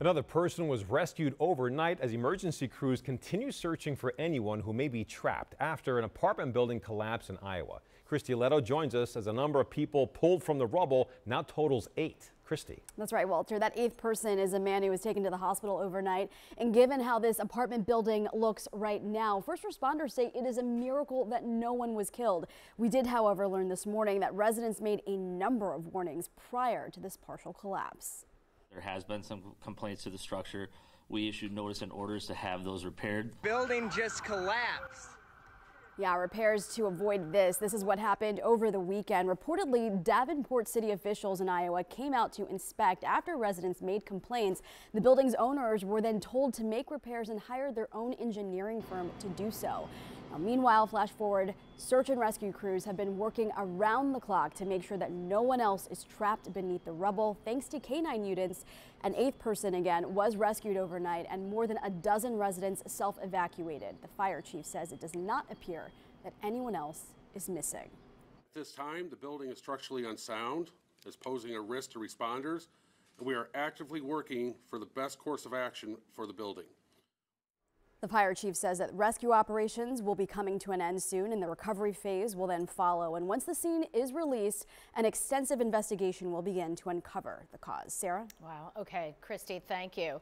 Another person was rescued overnight as emergency crews continue searching for anyone who may be trapped after an apartment building collapse in Iowa. Christie Ileto joins us as a number of people pulled from the rubble now totals eight. Christie. That's right, Walter. That eighth person is a man who was taken to the hospital overnight. And given how this apartment building looks right now, first responders say it is a miracle that no one was killed. We did, however, learn this morning that residents made a number of warnings prior to this partial collapse. There has been some complaints to the structure. We issued notice and orders to have those repaired. Building just collapsed. Yeah, repairs to avoid this. This is what happened over the weekend. Reportedly, Davenport city officials in Iowa came out to inspect after residents made complaints. The building's owners were then told to make repairs and hire their own engineering firm to do so. Now, meanwhile, flash forward, search and rescue crews have been working around the clock to make sure that no one else is trapped beneath the rubble. Thanks to canine units, an eighth person again was rescued overnight and more than a dozen residents self-evacuated. The fire chief says it does not appear that anyone else is missing. At this time, the building is structurally unsound, is posing a risk to responders, and we are actively working for the best course of action for the building. The fire chief says that rescue operations will be coming to an end soon and the recovery phase will then follow. And once the scene is released, an extensive investigation will begin to uncover the cause. Sarah? Wow. Okay. Christie, thank you.